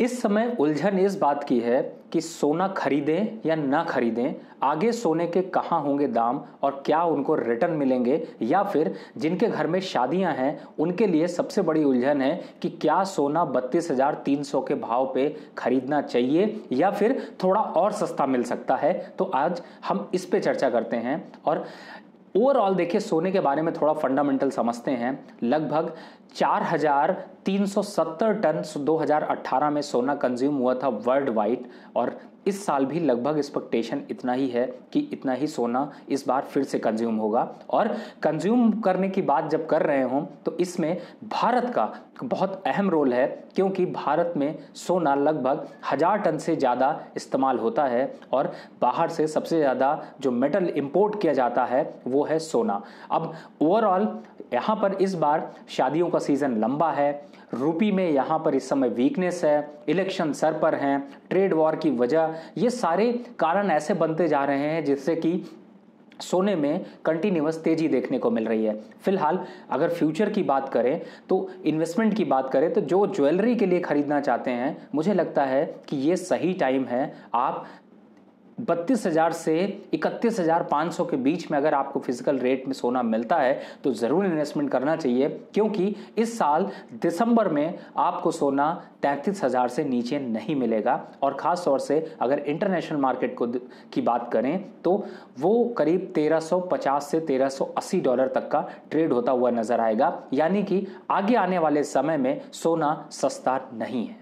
इस समय उलझन इस बात की है कि सोना खरीदें या ना खरीदें, आगे सोने के कहाँ होंगे दाम और क्या उनको रिटर्न मिलेंगे, या फिर जिनके घर में शादियाँ हैं, उनके लिए सबसे बड़ी उलझन है कि क्या सोना बत्तीस हज़ार तीन सौ के भाव पे खरीदना चाहिए या फिर थोड़ा और सस्ता मिल सकता है। तो आज हम इस पे चर्चा करते हैं और ओवरऑल देखिए सोने के बारे में थोड़ा फंडामेंटल समझते हैं। लगभग 4,370 टन 2018 में सोना कंज्यूम हुआ था वर्ल्ड वाइड और इस साल भी लगभग एक्सपेक्टेशन इतना ही है कि इतना ही सोना इस बार फिर से कंज्यूम होगा। और कंज्यूम करने की बात जब कर रहे हों तो इसमें भारत का बहुत अहम रोल है क्योंकि भारत में सोना लगभग हज़ार टन से ज़्यादा इस्तेमाल होता है और बाहर से सबसे ज़्यादा जो मेटल इंपोर्ट किया जाता है वो है सोना। अब ओवरऑल यहाँ पर इस बार शादियों का सीज़न लंबा है। रूपी में यहाँ पर इस समय वीकनेस है इलेक्शन सर पर हैं ट्रेड वॉर की वजह, ये सारे कारण ऐसे बनते जा रहे हैं जिससे कि सोने में कंटिन्यूस तेज़ी देखने को मिल रही है। फ़िलहाल, अगर फ्यूचर की बात करें तो इन्वेस्टमेंट की बात करें तो जो ज्वेलरी के लिए खरीदना चाहते हैं, मुझे लगता है कि ये सही टाइम है। आप बत्तीस हज़ार से इकतीस हज़ार पाँच सौ के बीच में अगर आपको फ़िज़िकल रेट में सोना मिलता है तो ज़रूर इन्वेस्टमेंट करना चाहिए, क्योंकि इस साल दिसंबर में आपको सोना तैंतीस हज़ार से नीचे नहीं मिलेगा। और ख़ास तौर से अगर इंटरनेशनल मार्केट को की बात करें तो वो करीब 1350 से 1380 डॉलर तक का ट्रेड होता हुआ नज़र आएगा। यानी कि आगे आने वाले समय में सोना सस्ता नहीं है।